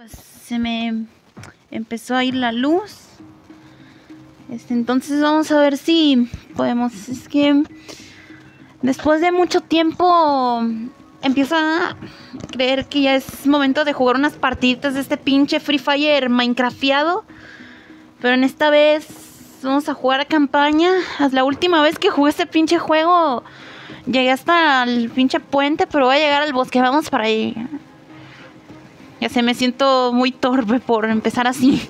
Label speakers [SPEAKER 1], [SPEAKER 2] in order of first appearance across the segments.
[SPEAKER 1] Pues se me empezó a ir la luz. Este, entonces vamos a ver si podemos. Es que después de mucho tiempo empiezo a creer que ya es momento de jugar unas partiditas de este pinche Free Fire Minecrafteado. Pero en esta vez vamos a jugar a campaña. La última vez que jugué este pinche juego llegué hasta el pinche puente, pero voy a llegar al bosque. Vamos para ahí. Ya sé, me siento muy torpe por empezar así.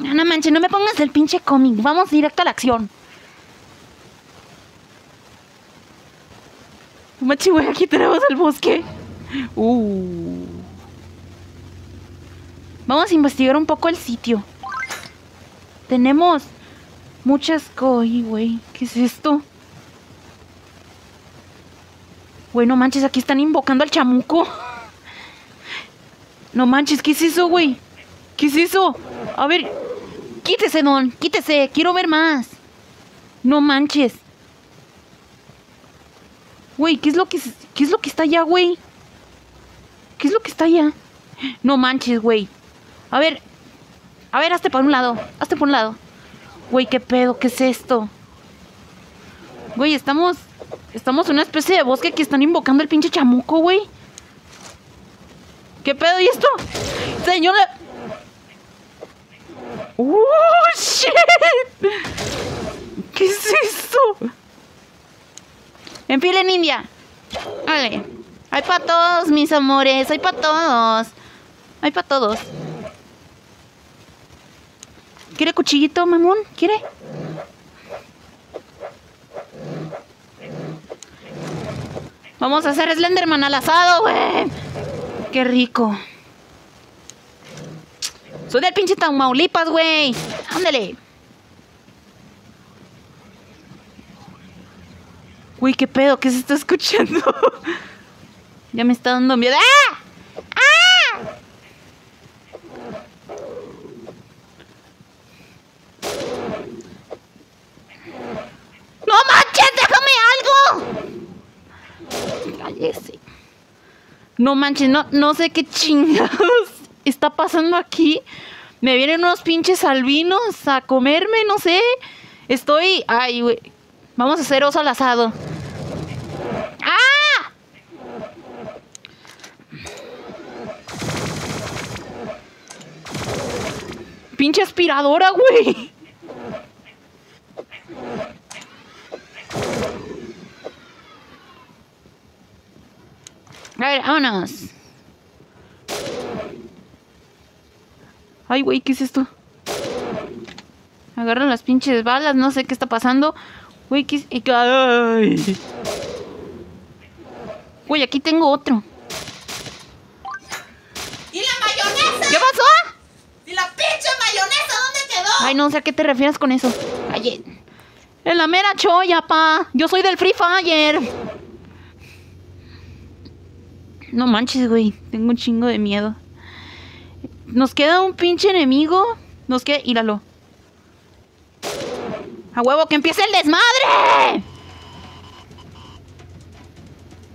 [SPEAKER 1] No manches, no me pongas el pinche cómic. Vamos directo a la acción. Machi, güey, aquí tenemos el bosque. Uh. Vamos a investigar un poco el sitio. Tenemos muchas coi, güey. ¿Qué es esto? Bueno, manches, aquí están invocando al chamuco. No manches, ¿qué es eso, güey? ¿Qué es eso? A ver, quítese, don, quítese, quiero ver más. No manches. Güey, ¿qué es lo que es lo que está allá, güey? ¿Qué es lo que está allá? No manches, güey. A ver. A ver, hazte por un lado. Hazte por un lado. Güey, qué pedo, ¿qué es esto? Güey, estamos estamos en una especie de bosque que están invocando el pinche chamuco, güey. ¿Qué pedo? ¿Y esto? Señora. ¡Uh, shit! ¿Qué es esto? Enfilen India. Vale. Hay para todos, mis amores. Hay para todos. Hay para todos. ¿Quiere cuchillito, mamón? ¿Quiere? Vamos a hacer Slenderman al asado, güey. Qué rico. Soy del pinche Tamaulipas, güey. Ándale. Uy, qué pedo, ¿qué se está escuchando? ya me está dando miedo. ¡Ah! ¡No manches! ¡Déjame algo! Cállese. No manches, no, no sé qué chingados está pasando aquí. Me vienen unos pinches albinos a comerme, no sé. Estoy. Ay, güey. Vamos a hacer oso al asado. ¡Ah! Pinche aspiradora, güey. Vámonos. Ay, güey, ¿qué es esto? Agarran las pinches balas, no sé qué está pasando. Güey, ¿qué es? Ay. Güey, aquí tengo otro.
[SPEAKER 2] ¿Y la mayonesa?
[SPEAKER 1] ¿Qué pasó?
[SPEAKER 2] ¿Y la pinche mayonesa dónde quedó?
[SPEAKER 1] Ay, no sé a qué te refieres con eso. Ay, en la mera choya, pa. Yo soy del Free Fire. No manches, güey. Tengo un chingo de miedo. Nos queda un pinche enemigo. Nos queda. Íralo. ¡A huevo que empiece el desmadre!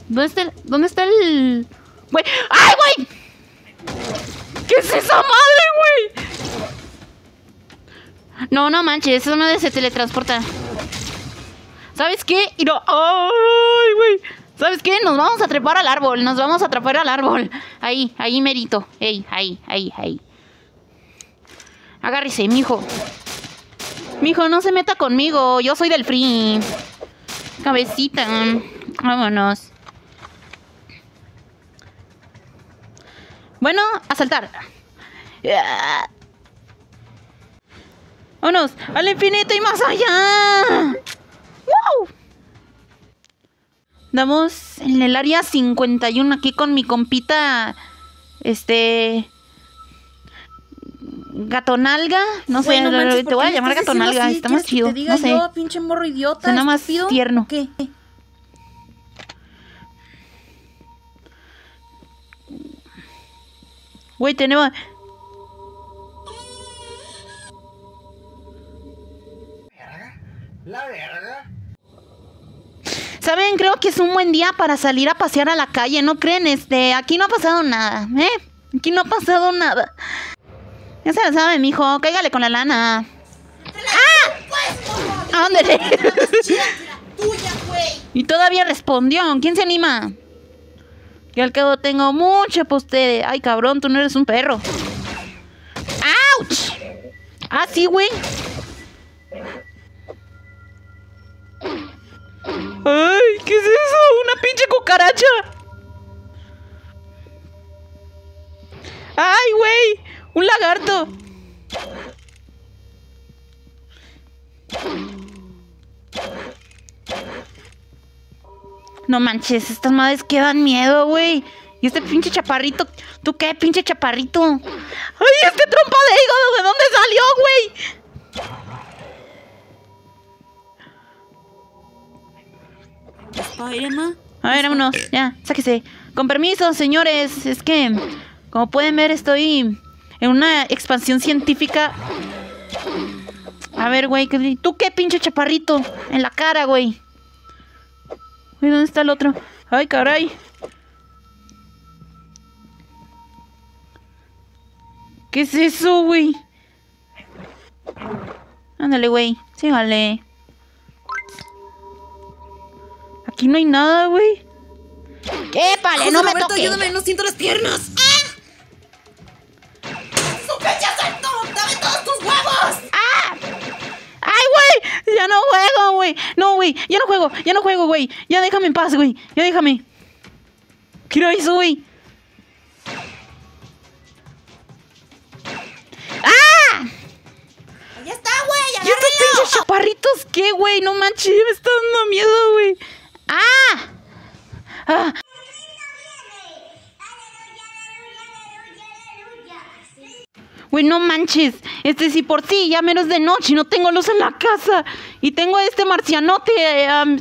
[SPEAKER 1] ¿Dónde está el. ¿Dónde está el. Güey? ¡Ay, güey! ¿Qué es esa madre, güey? No, no manches, esa madre se teletransporta. ¿Sabes qué? Y no. ¡Ay, güey! ¿Sabes qué? Nos vamos a trepar al árbol. Nos vamos a trepar al árbol. Ahí, ahí merito. Ey, ahí, ahí, ahí. Agárrese, mijo. Mijo, no se meta conmigo. Yo soy del free. Cabecita. Vámonos. Bueno, a saltar. Vámonos al infinito y más allá. ¡Wow! Damos en el área 51 aquí con mi compita. Este. Gatonalga. No sé,
[SPEAKER 2] manches,
[SPEAKER 1] te
[SPEAKER 2] ¿por
[SPEAKER 1] voy a llamar Gatonalga.
[SPEAKER 2] así?
[SPEAKER 1] Está más
[SPEAKER 2] ¿Quieres que
[SPEAKER 1] chido.
[SPEAKER 2] te diga
[SPEAKER 1] No sé.
[SPEAKER 2] yo, pinche morro idiota,
[SPEAKER 1] Suena más
[SPEAKER 2] estúpido?
[SPEAKER 1] tierno.
[SPEAKER 2] ¿Qué?
[SPEAKER 1] Güey, tenemos.
[SPEAKER 3] La verga.
[SPEAKER 1] ¿Saben? Creo que es un buen día para salir a pasear a la calle, ¿no creen? Este, aquí no ha pasado nada, ¿eh? Aquí no ha pasado nada. Ya se la sabe, mijo. Cáigale con la lana. ¡Ah!
[SPEAKER 2] Tuya, güey.
[SPEAKER 1] y todavía respondió. ¿Quién se anima? Yo al cabo tengo mucho pa' ustedes. Ay, cabrón, tú no eres un perro. ¡Auch! Ah, sí, güey. Cucaracha. Ay, güey. Un lagarto. No manches, estas madres que dan miedo, güey. Y este pinche chaparrito. ¿Tú qué, pinche chaparrito? ¡Ay, este trompa de hígado! ¿De dónde salió, güey?
[SPEAKER 2] Spiderman.
[SPEAKER 1] A ver, vámonos. Ya, sáquese. Con permiso, señores. Es que, como pueden ver, estoy en una expansión científica. A ver, güey. ¿qué- ¿Tú qué, pinche chaparrito? En la cara, güey. Uy, ¿dónde está el otro? Ay, caray. ¿Qué es eso, güey? Ándale, güey. Sí, vale. Aquí no hay nada, güey. ¿Qué, pale? No me
[SPEAKER 2] Roberto,
[SPEAKER 1] toques.
[SPEAKER 2] ayúdame, no siento las piernas. ¡Ah! ¡Su pinche salto! ¡Dame todos tus huevos!
[SPEAKER 1] ¡Ah! ¡Ay, güey! Ya no juego, güey. No, güey. Ya no juego. Ya no juego, güey. Ya déjame en paz, güey. Ya déjame. ¿Qué era eso, güey? ¡Ah!
[SPEAKER 2] ¡Ahí está, güey!
[SPEAKER 1] ¿Y estos pinches chaparritos qué, güey? No manches, me está dando miedo, güey. ¡Ah! ¡Ah! Güey, no manches. Este sí por sí, ya menos de noche, no tengo luz en la casa. Y tengo a este marcianote eh, am,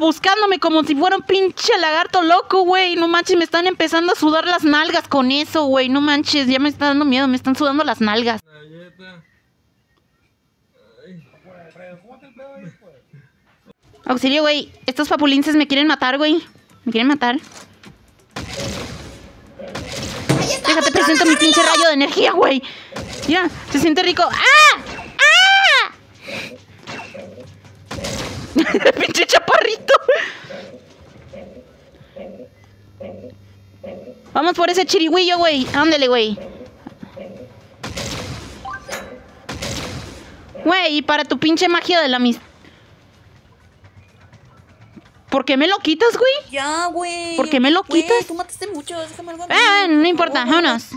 [SPEAKER 1] buscándome como si fuera un pinche lagarto loco, güey. No manches, me están empezando a sudar las nalgas con eso, güey. No manches, ya me está dando miedo, me están sudando las nalgas. Auxilio, güey. Estos papulinces me quieren matar, güey. Me quieren matar. Déjate presento mi pinche rayo de energía, güey. Mira, se siente rico. ¡Ah! ¡Ah! pinche chaparrito. Vamos por ese chirigüillo, güey. Ándale, güey. Güey, para tu pinche magia de la mis... ¿Por qué me lo quitas, güey?
[SPEAKER 2] Ya, güey.
[SPEAKER 1] ¿Por qué me lo
[SPEAKER 2] Güey,
[SPEAKER 1] quitas?
[SPEAKER 2] Tú mataste mucho, déjame algo.
[SPEAKER 1] Ah, no importa,
[SPEAKER 2] No.
[SPEAKER 1] vámonos.